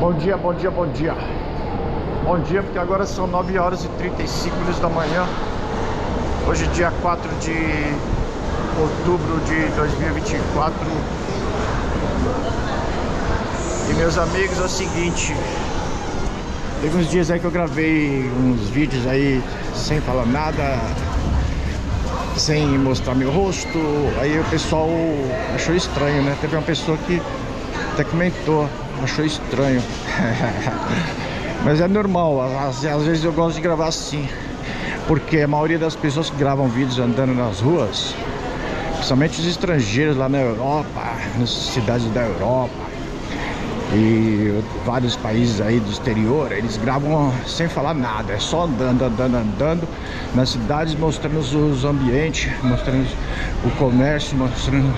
Bom dia, bom dia, bom dia. Bom dia, porque agora são 9 horas e 35 minutos da manhã. Hoje, dia 4 de outubro de 2024. E meus amigos, é o seguinte. Teve uns dias aí que eu gravei uns vídeos aí sem falar nada, sem mostrar meu rosto. Aí o pessoal achou estranho, né? Teve uma pessoa que até comentou, achou estranho. Mas é normal, às, às, vezes eu gosto de gravar assim. Porque a maioria das pessoas que gravam vídeos andando nas ruas, principalmente os estrangeiros lá na Europa, nas cidades da Europa, e vários países aí do exterior, eles gravam sem falar nada, é só andando, andando, andando nas cidades, mostrando os ambientes, mostrando o comércio, mostrando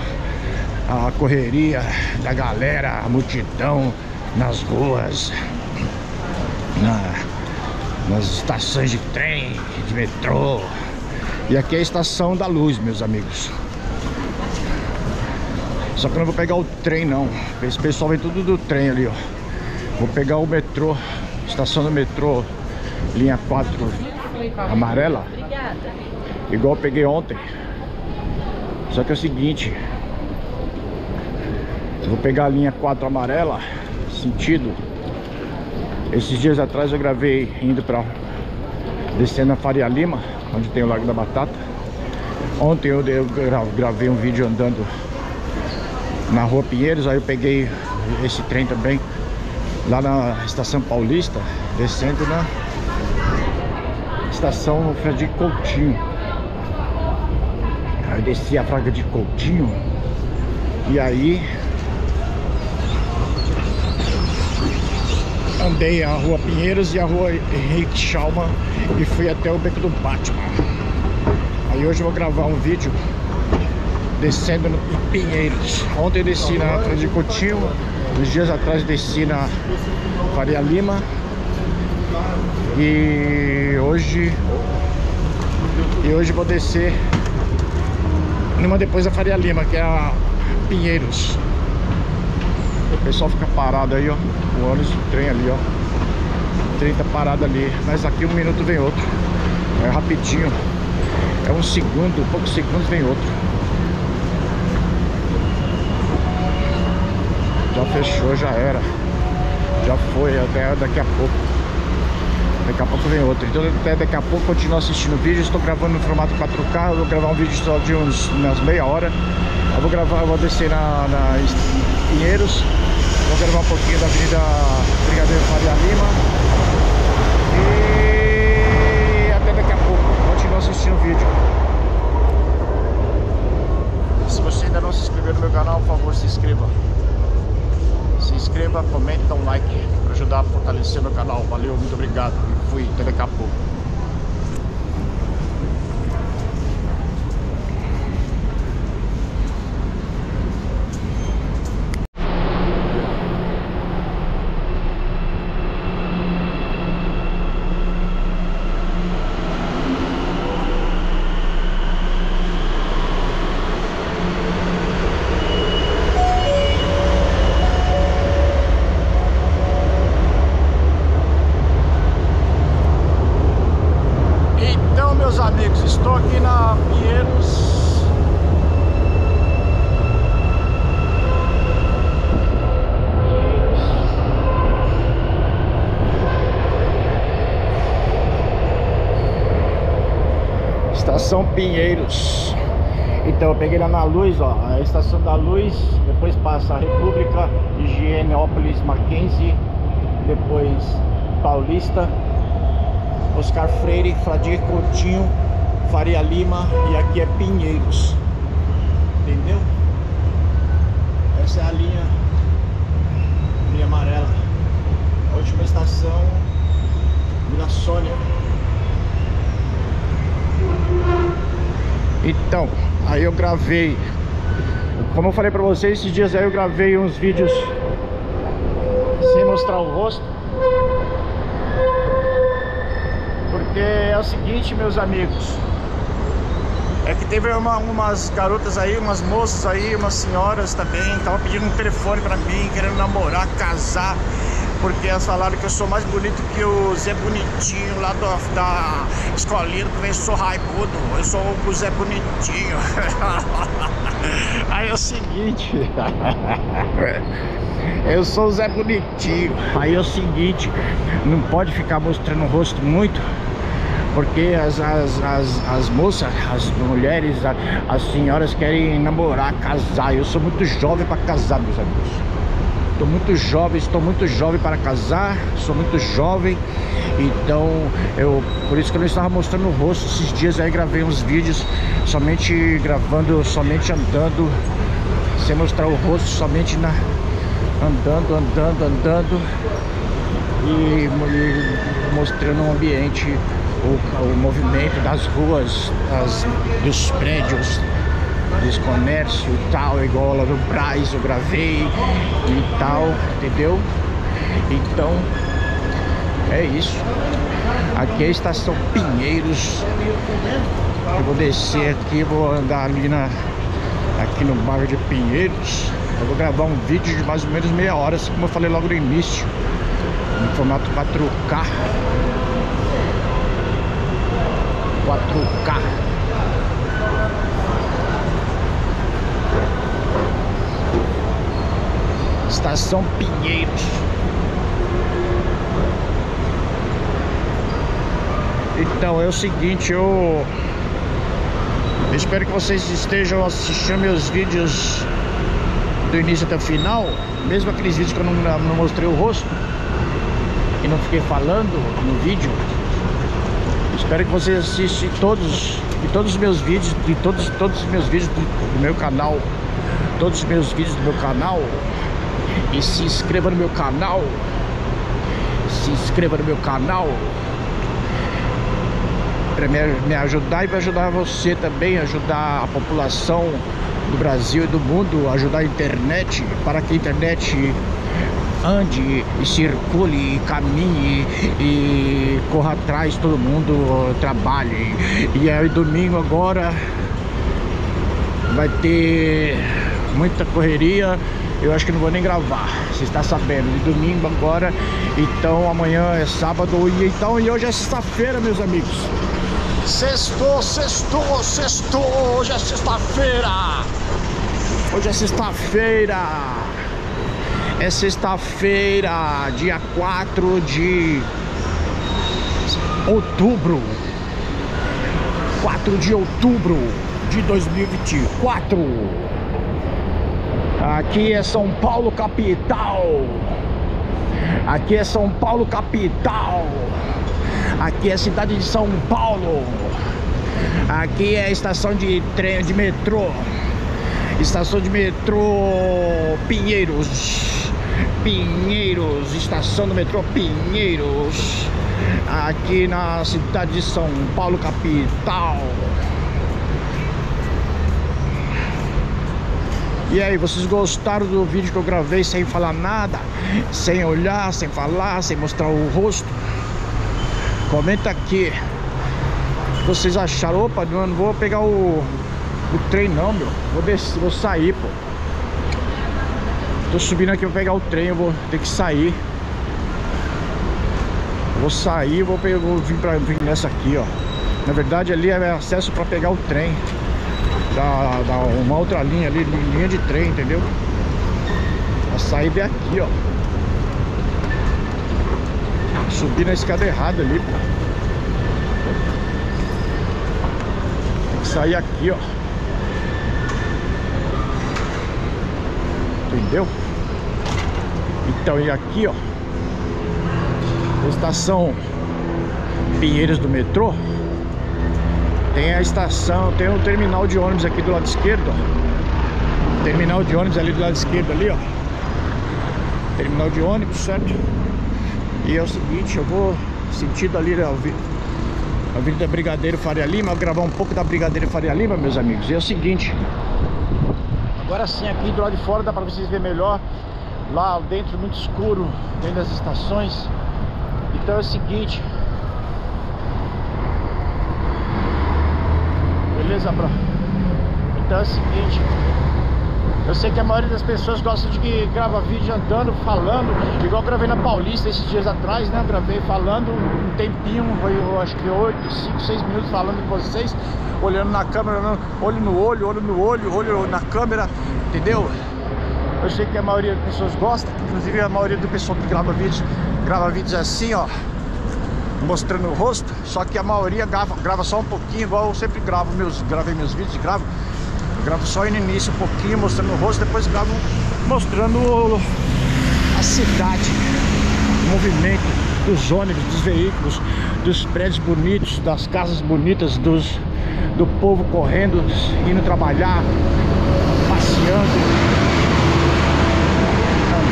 a correria da galera, a multidão nas ruas, na, nas estações de trem, de metrô. E aqui é a estação da luz, meus amigos. Só que eu não vou pegar o trem não. Esse pessoal vem tudo do trem ali, ó. Vou pegar o metrô, estação do metrô, linha 4 amarela. Igual eu peguei ontem. Só que é o seguinte, eu vou pegar a linha 4 amarela, sentido. Esses dias atrás eu gravei indo pra descendo a Faria Lima, onde tem o Lago da Batata. Ontem eu, eu gravei um vídeo andando na rua Pinheiros, aí eu peguei esse trem também lá na estação Paulista, descendo na estação Frade Coutinho. Aí eu desci a Fraga de Coutinho e aí andei a rua Pinheiros e a rua Henrique Schalman e fui até o Beco do Batman. Aí hoje eu vou gravar um vídeo descendo no, em Pinheiros. Ontem desci na Coutinho, uns dias atrás desci na Faria Lima. E hoje e hoje vou descer numa depois da Faria Lima, que é a Pinheiros. O pessoal fica parado aí, ó. O ônibus, o trem ali, ó. O trem tá parado ali. Mas aqui um minuto vem outro. É rapidinho. É um segundo, poucos segundos vem outro. Já fechou, já era. Já foi, até daqui a pouco. Daqui a pouco vem outro. Então até daqui a pouco continuo assistindo o vídeo. Estou gravando no formato 4K. Eu vou gravar um vídeo só de uns, umas meia hora. Eu vou gravar, eu vou descer na, na Pinheiros. Vou gravar um pouquinho da Avenida Brigadeiro Faria Lima. E até daqui a pouco. Continua assistindo o vídeo. Se você ainda não se inscreveu no meu canal, por favor, se inscreva se inscreva, comenta um like ajudar a fortalecer meu canal. Valeu, muito obrigado e fui, até daqui a pouco. Estação Pinheiros. Então eu peguei lá na Luz, ó A Estação da Luz Depois passa a República Higienópolis Mackenzie Depois Paulista Oscar Freire, Fladir Coutinho Faria Lima E aqui é Pinheiros. Entendeu? Essa é a linha Linha amarela. A última estação Vila Sônia então, aí eu gravei. Como eu falei pra vocês, esses dias aí eu gravei uns vídeos Sem mostrar o rosto. Porque é o seguinte, meus amigos. É que teve uma, umas garotas aí, umas moças aí, umas senhoras também Estavam pedindo um telefone pra mim, querendo namorar, casar porque falaram que eu sou mais bonito que o Zé Bonitinho lá do, da escolinha vem sou raimundo. Eu sou o Zé Bonitinho. Aí é o seguinte. Eu sou o Zé Bonitinho. Aí é o seguinte, não pode ficar mostrando o rosto muito porque as, as, as, as moças, as mulheres, as, as senhoras querem namorar, casar. Eu sou muito jovem para casar, meus amigos. Estou muito jovem, estou muito jovem para casar, sou muito jovem, então eu por isso que eu não estava mostrando o rosto esses dias aí gravei uns vídeos somente gravando, somente andando, sem mostrar o rosto, somente na andando, andando, andando e, e mostrando o ambiente o, o movimento das ruas, das, dos prédios, dos comércios e tal, igual lá do Braz eu gravei e tal, entendeu? Então, é isso. Aqui é a estação Pinheiros. Eu vou descer aqui, vou andar ali na, aqui no bairro de Pinheiros. Eu vou gravar um vídeo de mais ou menos meia hora, assim como eu falei logo no início. No formato 4K. 4K. Estação Pinheiros. Então é o seguinte, eu espero que vocês estejam assistindo meus vídeos do início até o final, mesmo aqueles vídeos que eu não, não mostrei o rosto e não fiquei falando no vídeo. Espero que vocês assistam todos de todos os meus vídeos, de todos, todos os meus vídeos do, do meu canal, todos os meus vídeos do meu canal e se inscreva no meu canal. Se inscreva no meu canal para me, me ajudar e para ajudar você também, ajudar a população do Brasil e do mundo, ajudar a internet para que a internet ande e circule, e caminhe e corra atrás, todo mundo trabalhe. E aí domingo agora vai ter muita correria. Eu acho que não vou nem gravar, você está sabendo, de domingo agora, então amanhã é sábado e então e hoje é sexta-feira, meus amigos. Sextou, sextou, sextou, hoje é sexta-feira. Hoje é sexta-feira. É sexta-feira, dia 4 de outubro. 4 de outubro de 2024. Aqui é São Paulo capital. Aqui é São Paulo capital. Aqui é a cidade de São Paulo. Aqui é a estação de trem de metrô. Estação de metrô Pinheiros. Pinheiros, estação do metrô Pinheiros, aqui na cidade de São Paulo, capital. E aí, vocês gostaram do vídeo que eu gravei sem falar nada? Sem olhar, sem falar, sem mostrar o rosto? Comenta aqui. Vocês acharam? Opa, não vou pegar o, o trem não, meu. Vou, descer, vou sair, pô. Tô subindo aqui pra pegar o trem, eu vou ter que sair. Vou sair, vou, pegar, vou vir, pra, vir nessa aqui, ó. Na verdade ali é acesso pra pegar o trem. Da, da uma outra linha ali, linha de trem, entendeu? A saída é aqui, ó. Subir na escada errada ali, pô. Tem que sair aqui, ó. Entendeu? Então, e aqui, ó, estação Pinheiros do metrô, tem a estação, tem o um terminal de ônibus aqui do lado esquerdo, ó. Terminal de ônibus ali do lado esquerdo ali, ó. Terminal de ônibus, certo? E é o seguinte, eu vou sentido ali, a Avenida Brigadeiro Faria Lima, gravar um pouco da Brigadeiro Faria Lima, meus amigos. E é o seguinte, agora sim aqui do lado de fora dá pra vocês verem melhor lá dentro muito escuro, dentro das estações. Então é o seguinte. Beleza, bro? Então é o seguinte. Eu sei que a maioria das pessoas gosta de gravar vídeo andando, falando, igual eu gravei na Paulista esses dias atrás, né? Eu gravei falando um tempinho, foi eu acho que 8, 5, 6 minutos falando com vocês, olhando na câmera, olho no olho, olho no olho, olho na câmera, entendeu? Eu sei que a maioria das pessoas gosta, inclusive a maioria do pessoal que grava vídeos, grava vídeos assim, ó, mostrando o rosto, só que a maioria grava, grava só um pouquinho, igual eu sempre gravo meus, gravei meus vídeos, gravo gravo só no início um pouquinho mostrando o rosto, depois gravo mostrando a cidade, o movimento dos ônibus, dos veículos, dos prédios bonitos, das casas bonitas, dos, do povo correndo, indo trabalhar, passeando,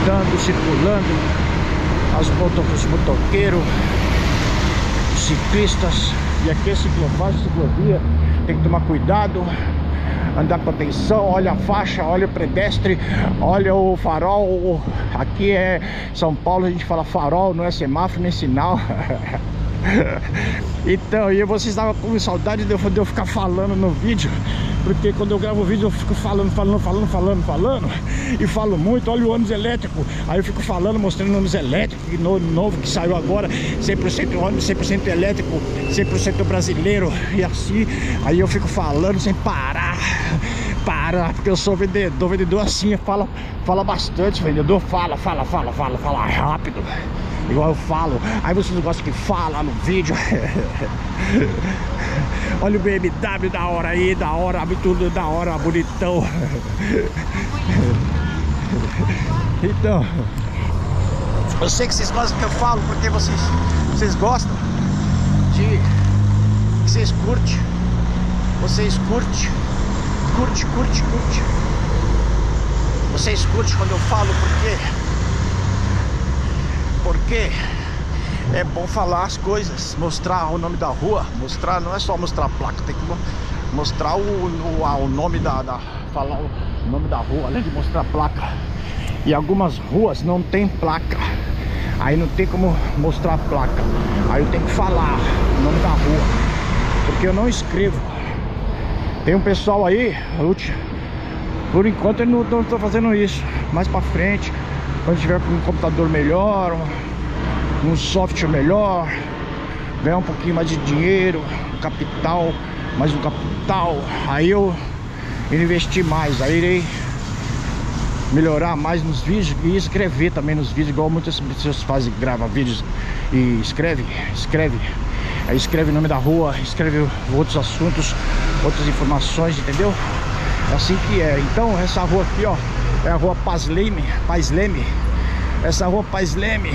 andando, circulando, as moto, os motoqueiros, os ciclistas, e aqui é ciclofaixa, ciclovia, tem que tomar cuidado, andar com atenção, olha a faixa, olha o pedestre, olha o farol. Aqui é São Paulo, a gente fala farol, não é semáforo nem sinal. então, e vocês estavam com saudade de eu, ficar falando no vídeo? Porque quando eu gravo o vídeo eu fico falando, falando, falando, falando, falando e falo muito, olha o ônibus elétrico. Aí eu fico falando, mostrando o ônibus elétrico novo, novo que saiu agora 100% ônibus, 100% elétrico 100% brasileiro e assim aí eu fico falando sem parar parar, porque eu sou vendedor, vendedor assim fala, fala bastante, vendedor fala, fala, fala, fala, fala rápido igual eu falo. Aí vocês gostam que fala no vídeo. Olha o BMW da hora aí, da hora, tudo da hora, bonitão. Então, eu sei que vocês gostam que eu falo, porque vocês, vocês gostam de vocês curtem. Vocês curtem, curte, curte, curte. Vocês curtem quando eu falo, porque porque é bom falar as coisas, mostrar o nome da rua, mostrar, não é só mostrar a placa, tem que mostrar o, o, o nome da, da, falar o nome da rua, além de mostrar a placa. E algumas ruas não tem placa, aí não tem como mostrar a placa, aí eu tenho que falar o nome da rua, porque eu não escrevo. Tem um pessoal aí, por enquanto eu não estou fazendo isso, mais pra frente quando tiver com um computador melhor, um, um software melhor, ganhar um pouquinho mais de dinheiro, capital, mais um capital, aí eu investir mais, aí irei melhorar mais nos vídeos e escrever também nos vídeos, igual muitas pessoas fazem, gravam vídeos e escreve, escreve, aí escreve o nome da rua, escreve outros assuntos, outras informações, entendeu? É assim que é. Então essa rua aqui, ó, é a rua Paz Leme, Paz Leme. Essa rua Paz Leme.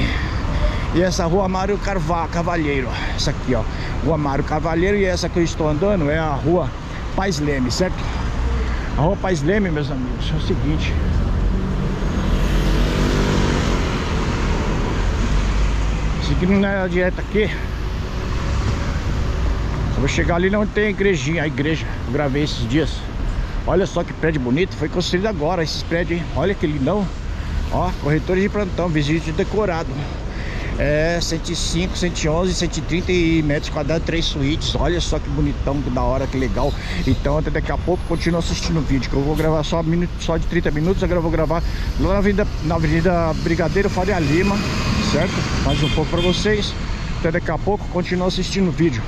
E essa rua Mário Carvalho, Cavalheiro. Essa aqui, ó. Rua Mário Cavalheiro. E essa que eu estou andando é a rua Paz Leme, certo? A rua Paz Leme, meus amigos, é o seguinte. Seguindo na dieta aqui. Eu vou chegar ali onde tem a igrejinha, a igreja. Eu gravei esses dias. Olha só que prédio bonito, foi construído agora esses prédios, hein? Olha que lindão. Ó, corretores de plantão, visite decorado. É 105, 111, 130 metros quadrados, três suítes. Olha só que bonitão, que da hora, que legal. Então até daqui a pouco continua assistindo o vídeo, que eu vou gravar só, só de 30 minutos. Agora eu vou gravar lá na Avenida, na avenida Brigadeiro Faria Lima, certo? Mais um pouco para vocês. Até daqui a pouco continua assistindo o vídeo.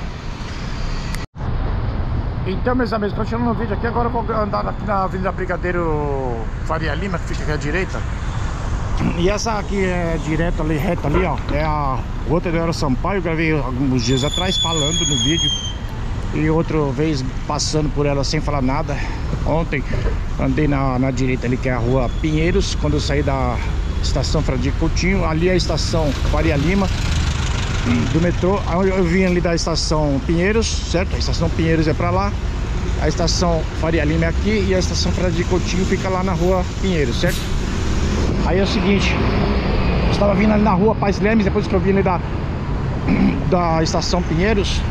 Então, meus amigos, continuando o vídeo aqui, agora eu vou andar aqui na Avenida Brigadeiro Faria Lima, que fica aqui à direita. E essa aqui é direto ali, reta ali, ó, é a outra Era Sampaio, gravei alguns dias atrás falando no vídeo. E outra vez passando por ela sem falar nada. Ontem andei na, na direita ali, que é a rua Pinheiros, quando eu saí da estação Fradique Coutinho. Ali é a estação Faria Lima do metrô. Eu vim ali da estação Pinheiros, certo? A estação Pinheiros é pra lá. A estação Faria Lima é aqui e a estação Fradique Coutinho fica lá na rua Pinheiros, certo? Aí é o seguinte, eu estava vindo ali na rua Paz Lemes, depois que eu vim ali da, da estação Pinheiros,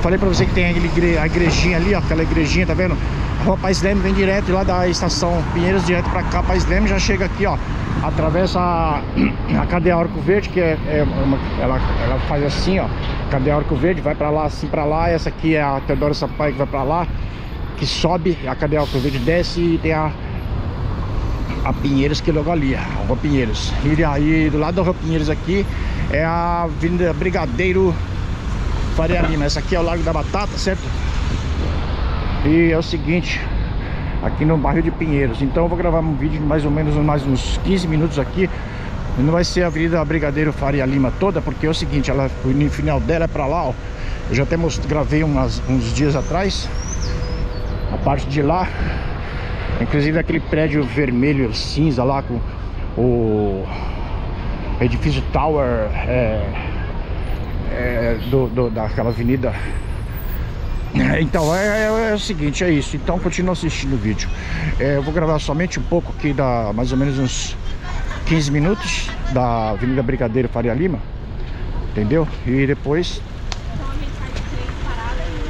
falei pra você que tem a igrejinha ali, ó, aquela igrejinha, tá vendo? Rua Paz Lemes vem direto lá da estação Pinheiros, direto pra cá, Paz Lemes já chega aqui, ó, atravessa a, cadeia Arco Verde, que é, é uma, ela, ela faz assim, ó, cadeia Arco Verde, vai pra lá, assim pra lá, essa aqui é a Teodoro Sampaio que vai pra lá, que sobe, a cadeia Arco Verde desce e tem a a Pinheiros, que logo ali, a Rua Pinheiros. E aí, do lado da Rua Pinheiros aqui, é a Avenida Brigadeiro Faria Lima. Essa aqui é o Lago da Batata, certo? E é o seguinte, aqui no bairro de Pinheiros. Então eu vou gravar um vídeo de mais ou menos mais uns 15 minutos aqui. Não vai ser a Avenida Brigadeiro Faria Lima toda, porque é o seguinte, ela, o final dela é pra lá, ó. Eu já até mostrei, gravei umas, uns dias atrás A parte de lá Inclusive aquele prédio vermelho cinza lá com o edifício Tower é, é, do, do, daquela avenida então é, é, é, o seguinte, é isso Então continua assistindo o vídeo é, Eu vou gravar somente um pouco aqui da Mais ou menos uns 15 minutos Da Avenida Brigadeiro Faria Lima Entendeu? E depois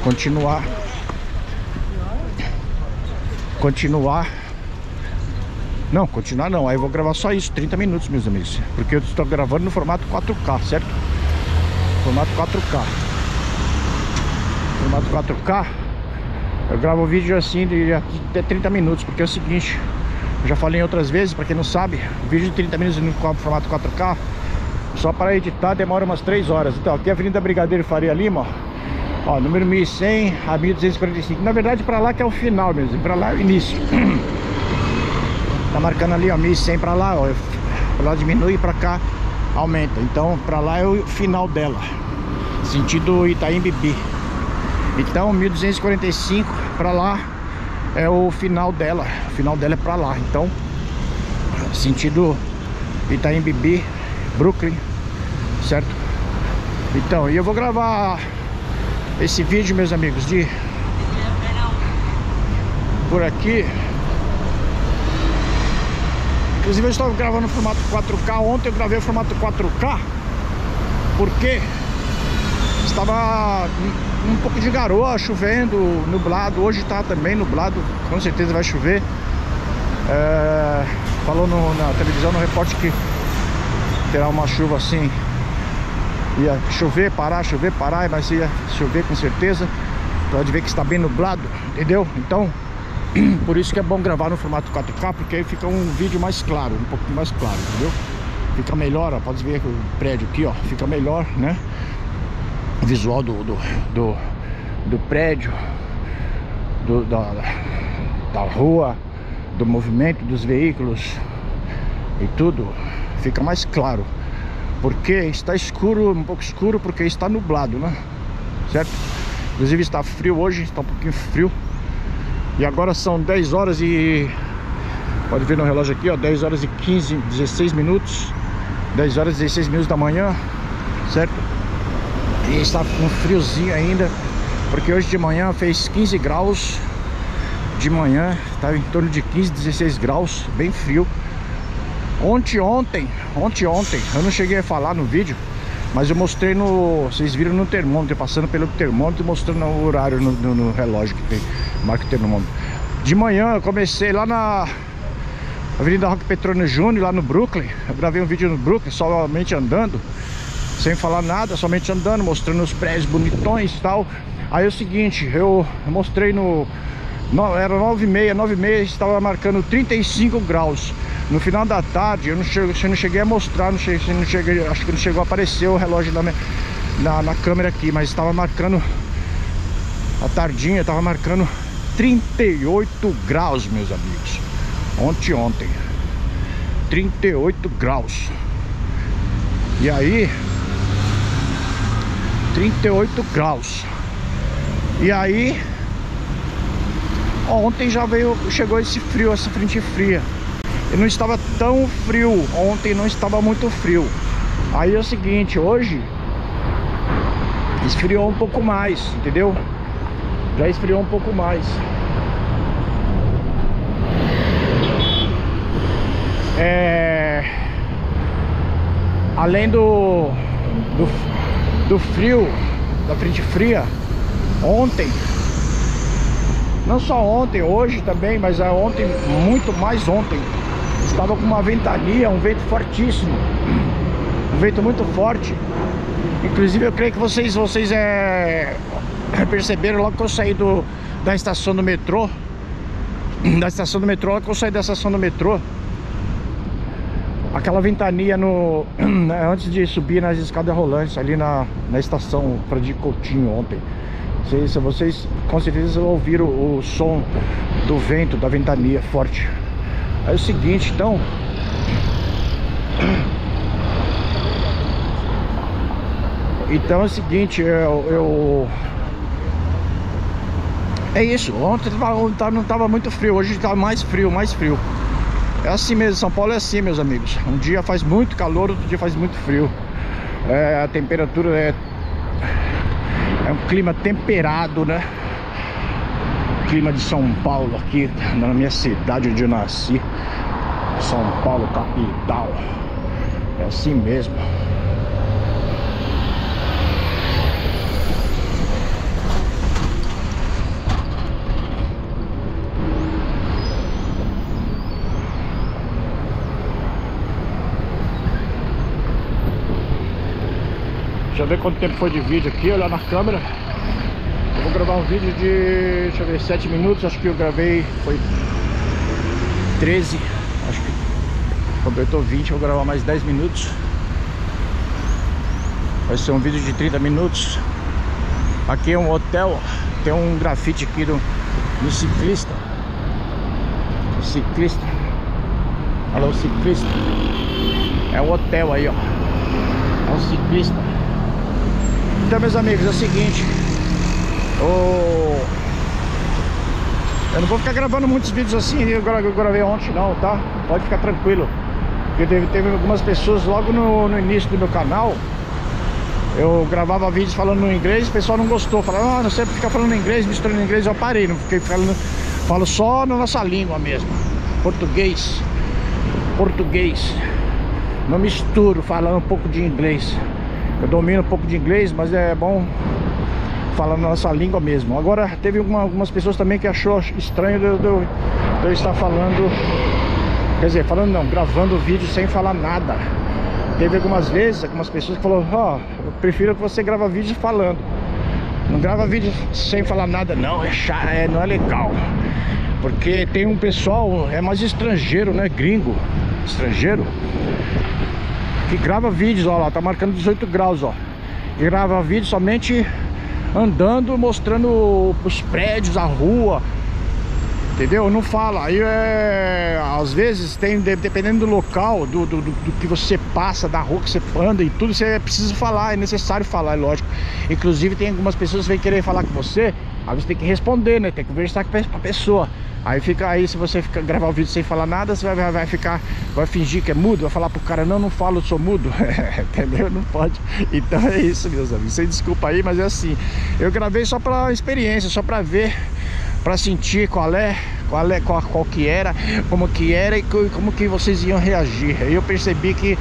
Continuar Continuar Não, continuar não Aí eu vou gravar só isso, 30 minutos meus amigos Porque eu estou gravando no formato 4K, certo? Formato 4K formato 4K Eu gravo vídeo assim de até 30 minutos Porque é o seguinte já falei outras vezes, pra quem não sabe Vídeo de 30 minutos no formato 4K Só para editar demora umas 3 horas. Então aqui é a Avenida Brigadeiro Faria Lima Ó, número 1100 a 1245 Na verdade pra lá que é o final mesmo Pra lá é o início. Tá marcando ali ó, 1100 pra lá ó Pra lá diminui, pra cá aumenta. Então pra lá é o final dela Sentido Itaim Bibi então 1245 para lá é o final dela O final dela é para lá Então sentido Itaim Bibi Brooklyn Certo? Então, e eu vou gravar esse vídeo, meus amigos, de por aqui. Inclusive eu estava gravando formato 4K. Ontem eu gravei formato 4K porque estava um pouco de garoa, chovendo, nublado. Hoje tá também nublado, com certeza vai chover. É, falou no, na televisão, no repórter que terá uma chuva assim. Ia chover, parar, chover, parar, mas ia chover com certeza. Pode ver que está bem nublado, entendeu? Então, por isso que é bom gravar no formato 4K, porque aí fica um vídeo mais claro, um pouco mais claro, entendeu? Fica melhor, ó, pode ver o prédio aqui, ó, fica melhor, né? Visual do, do, do, do prédio, do, da, da rua, do movimento dos veículos e tudo fica mais claro. Porque está escuro, um pouco escuro, porque está nublado, né? Certo? Inclusive está frio hoje, está um pouquinho frio. E agora são 10 horas e... Pode ver no relógio aqui, ó, 10 horas e 15, 16 minutos. 10 horas e 16 minutos da manhã, certo? E está com friozinho ainda Porque hoje de manhã fez 15 graus. De manhã Estava em torno de 15, 16 graus Bem frio. Ontem, ontem, ontem, ontem Eu não cheguei a falar no vídeo Mas eu mostrei no... Vocês viram no termômetro Passando pelo termômetro Mostrando o horário no, no, no relógio que tem Marca o termômetro. De manhã eu comecei lá na Avenida Roque Petrônio Júnior Lá no Brooklyn. Eu gravei um vídeo no Brooklyn Somente andando sem falar nada, somente andando, mostrando os prédios bonitões e tal. Aí é o seguinte, eu mostrei no... no era 9 e meia, 9 e meia, estava marcando 35 graus. No final da tarde, eu não cheguei, eu não cheguei a mostrar, não cheguei, não cheguei, acho que não chegou a aparecer o relógio na, minha, na, na câmera aqui, mas estava marcando, a tardinha, estava marcando 38 graus, meus amigos. Ontem, ontem. 38 graus. E aí, 38 graus. E aí ontem já veio, chegou esse frio, essa frente fria. E não estava tão frio, ontem não estava muito frio. Aí é o seguinte, hoje esfriou um pouco mais, entendeu? Já esfriou um pouco mais. É... Além do, do do frio, da frente fria, ontem, não só ontem, hoje também, mas é ontem, muito mais ontem, estava com uma ventania, um vento fortíssimo, um vento muito forte. Inclusive eu creio que vocês, vocês é, perceberam logo que eu saí do, da estação do metrô, da estação do metrô, logo que eu saí da estação do metrô, aquela ventania no antes de subir nas escadas rolantes ali na, na estação de Coutinho ontem. Se vocês com certeza ouviram o, o som do vento da ventania forte. É o seguinte, então Então é o seguinte, eu, eu... É isso, ontem não estava muito frio, hoje está mais frio, mais frio É assim mesmo, São Paulo é assim, meus amigos. Um dia faz muito calor, outro dia faz muito frio. É, A temperatura é... É um clima temperado, né? Clima de São Paulo aqui, na minha cidade onde eu nasci. São Paulo, capital. É assim mesmo Deixa eu ver quanto tempo foi de vídeo aqui, olhar na câmera. Eu vou gravar um vídeo de, deixa eu ver, 7 minutos. Acho que eu gravei, foi 13 Acho que completou 20, vou gravar mais 10 minutos. Vai ser um vídeo de 30 minutos. Aqui é um hotel Tem um grafite aqui do, do ciclista. Ciclista. Alô ciclista. É um hotel aí ó. É um ciclista então, meus amigos, é o seguinte o... Eu não vou ficar gravando muitos vídeos assim Eu gravei ontem não, tá? Pode ficar tranquilo Porque teve, teve algumas pessoas logo no, no início do meu canal eu gravava vídeos falando no inglês, o pessoal não gostou, falava, ah, não sei ficar falando inglês, misturando inglês, eu parei, não fiquei falando, falo só na nossa língua mesmo, português, português, não misturo falando um pouco de inglês. Eu domino um pouco de inglês, mas é bom falar na nossa língua mesmo. Agora, teve uma, algumas pessoas também que achou estranho de, de, de eu estar falando... Quer dizer, falando não, gravando vídeo sem falar nada. Teve algumas vezes, algumas pessoas que falaram, ó, oh, eu prefiro que você grava vídeo falando. Não grava vídeo sem falar nada não, é chato, é, não é legal. Porque tem um pessoal, é mais estrangeiro, né, gringo, estrangeiro que grava vídeos, ó lá, tá marcando 18 graus, ó. Grava vídeo somente andando, mostrando os prédios, a rua. Entendeu? Não fala. Aí é. Às vezes tem, dependendo do local, do, do, do, que você passa, da rua que você anda e tudo, você precisa falar, é necessário falar, é lógico. Inclusive tem algumas pessoas que vêm querer falar com você, aí você tem que responder, né? Tem que conversar com a pessoa. Aí fica aí, se você fica, gravar o vídeo sem falar nada, você vai, vai ficar, vai fingir que é mudo, vai falar pro cara, não, não falo, sou mudo. Entendeu? Não pode. Então é isso, meus amigos. Sem desculpa aí, mas é assim. Eu gravei só pra experiência, só pra ver, pra sentir qual é, qual, é, qual, qual que era, como que era e como que vocês iam reagir. Eu percebi que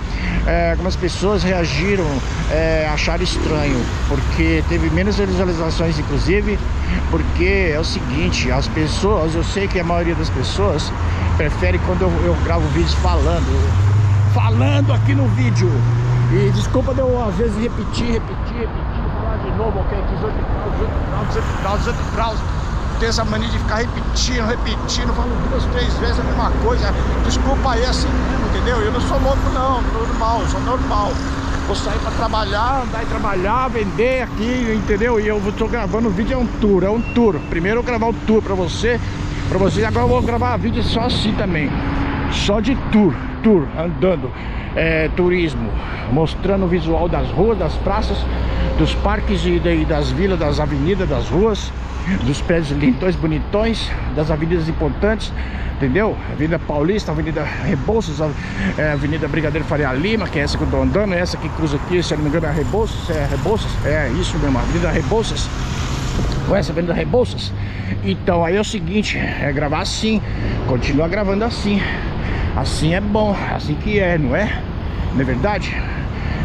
é, algumas pessoas reagiram, é, acharam estranho, porque teve menos visualizações, inclusive, porque é o seguinte, as pessoas, eu sei que a maioria das pessoas prefere quando eu, eu gravo vídeos falando, falando aqui no vídeo. E desculpa de eu às vezes repetir, repetir, repetir, falar de novo, ok, 18 graus, 18 graus, 18 graus, 18 graus tem essa mania de ficar repetindo, repetindo, falando duas, três vezes a mesma coisa. Desculpa aí, assim mesmo, entendeu? Eu não sou louco não, normal, sou normal. Vou sair pra trabalhar, andar e trabalhar, vender aqui, entendeu? E eu tô gravando o vídeo, é um tour, é um tour. Primeiro eu gravar o tour pra você, pra vocês. Agora eu vou gravar vídeo só assim também. Só de tour, tour, andando. É, turismo, mostrando o visual das ruas, das praças, dos parques e das vilas, das avenidas, das ruas dos prédios lindões, bonitões, das avenidas importantes, entendeu? Avenida Paulista, Avenida Rebouças, é, Avenida Brigadeiro Faria Lima, que é essa que eu tô andando, essa que cruza aqui, se não me engano é Rebouças, é Rebouças, é isso mesmo, Avenida Rebouças, conhece a Avenida Rebouças? Então aí é o seguinte, é gravar assim, continuar gravando assim, assim é bom, assim que é, não é? Não é verdade?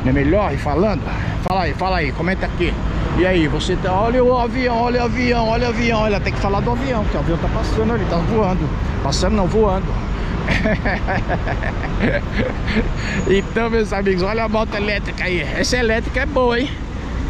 Não é melhor ir falando? Fala aí, fala aí, comenta aqui. E aí, você tá, olha o avião, olha o avião, olha o avião, olha, tem que falar do avião, porque o avião tá passando ali, tá voando. Passando não, voando. então, meus amigos, olha a moto elétrica aí. Essa elétrica é boa, hein?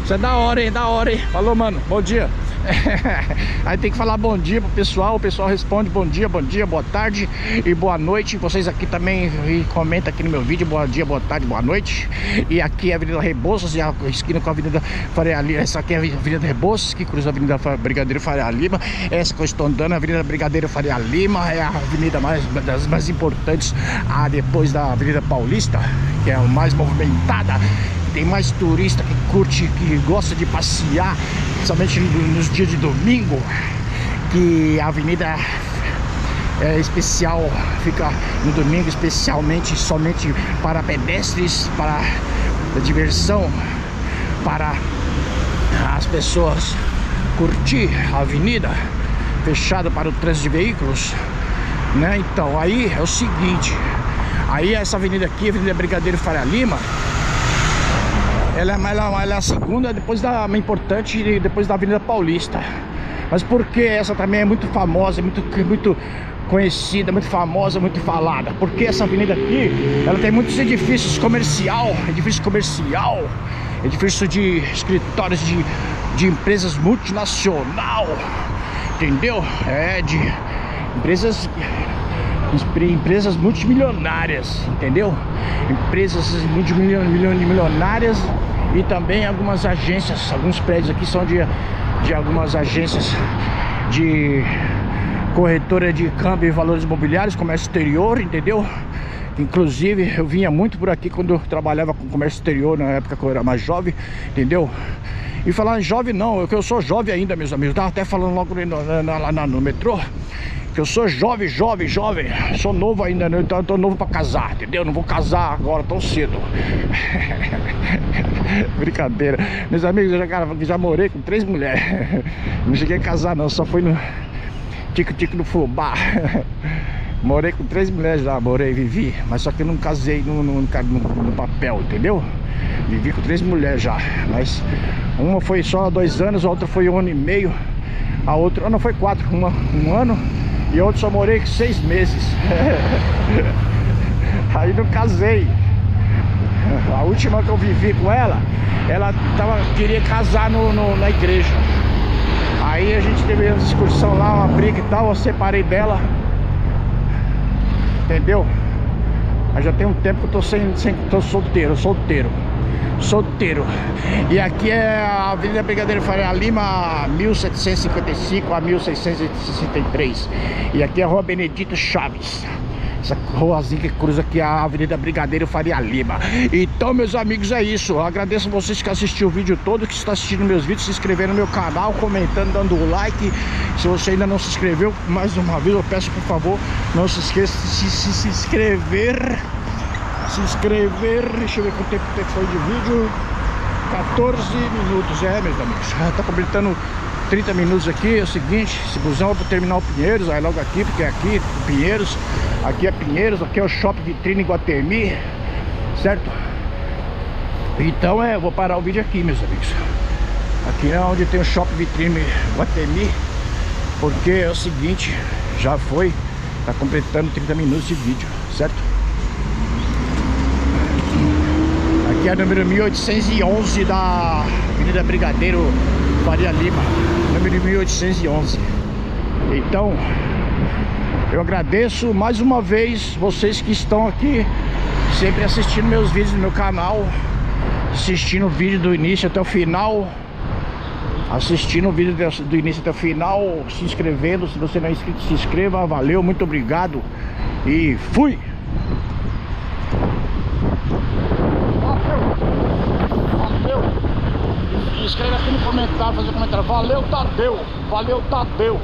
Isso é da hora, hein? Da hora, hein? Falou, mano. Bom dia. Aí tem que falar bom dia pro pessoal, o pessoal responde bom dia, bom dia, boa tarde e boa noite. Vocês aqui também comentam aqui no meu vídeo, bom dia, boa tarde, boa noite. E aqui é a Avenida Rebouças, e a esquina com a Avenida Faria Lima. Essa aqui é a Avenida Rebouças, que cruza a Avenida Brigadeiro Faria Lima. Essa que eu estou andando, a Avenida Brigadeiro Faria Lima, é a avenida mais, das mais importantes, a depois da Avenida Paulista, que é a mais movimentada tem mais turista que curte, que gosta de passear, principalmente nos dias de domingo, que a avenida é especial, fica no domingo especialmente somente para pedestres, para diversão, para as pessoas curtir a avenida, fechada para o trânsito de veículos, né? Então, aí é o seguinte, aí essa avenida aqui, Avenida Brigadeiro Faria Lima, ela, é, ela, ela é a segunda depois da importante depois da Avenida Paulista. Mas porque essa também é muito famosa, muito, muito conhecida, muito famosa, muito falada? Porque essa avenida aqui, ela tem muitos edifícios comercial, edifício comercial, edifício de escritórios de, de empresas multinacional, entendeu? É, de empresas empresas multimilionárias, entendeu? Empresas multimilionárias e também algumas agências, alguns prédios aqui são de, de algumas agências de corretora de câmbio e valores imobiliários, comércio exterior, entendeu? Inclusive eu vinha muito por aqui quando eu trabalhava com comércio exterior na época que eu era mais jovem, entendeu? E falar em jovem não, eu, eu sou jovem ainda, meus amigos. Eu tava até falando logo no, no, metrô eu sou jovem, jovem, jovem. Sou novo ainda, né? então eu tô novo pra casar, entendeu? Não vou casar agora tão cedo. Brincadeira. Meus amigos, eu já, cara, já morei com três mulheres. Não cheguei a casar não, só fui no tico-tico do fubá. Morei com três mulheres lá, morei, vivi, mas só que eu não casei no, no, no, no papel, entendeu? Vivi com três mulheres já, mas uma foi só dois anos, a outra foi um ano e meio, a outra, não foi quatro, uma, um ano e onde só morei seis meses. Aí não casei. A última que eu vivi com ela, ela tava, queria casar no, no, na igreja. Aí a gente teve uma discussão lá, uma briga e tal, eu separei dela. Entendeu? Mas já tem um tempo que eu tô sem, sem tô solteiro, solteiro solteiro. E aqui é a Avenida Brigadeiro Faria Lima, 1755 a 1663. E aqui é a Rua Benedito Chaves. Essa ruazinha que cruza aqui a Avenida Brigadeiro Faria Lima Então meus amigos é isso Eu agradeço vocês que assistiram o vídeo todo Que está assistindo meus vídeos, se inscrevendo no meu canal Comentando, dando o like Se você ainda não se inscreveu, mais uma vez eu peço por favor Não se esqueça de se, se, se inscrever se inscrever. Deixa eu ver quanto tempo foi de vídeo. 14 minutos, é, meus amigos. Ah, tá completando 30 minutos aqui. É o seguinte: esse busão é pro terminal Pinheiros. Aí logo aqui, porque é aqui, Pinheiros. Aqui é Pinheiros, aqui é o Shopping Vitrine Guatemi. Certo? Então é, vou parar o vídeo aqui, meus amigos. Aqui é onde tem o Shopping Vitrine Guatemi. Porque é o seguinte, já foi, tá completando 30 minutos de vídeo, certo? Que é número 1811 da Avenida Brigadeiro Faria Lima, número 1811. Então, eu agradeço mais uma vez vocês que estão aqui, sempre assistindo meus vídeos no meu canal, assistindo o vídeo do início até o final, assistindo o vídeo do início até o final, se inscrevendo, se você não é inscrito, se inscreva, valeu, muito obrigado e fui! Comentário, fazer comentário. Valeu, Tadeu! Valeu, Tadeu!